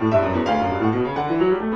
Música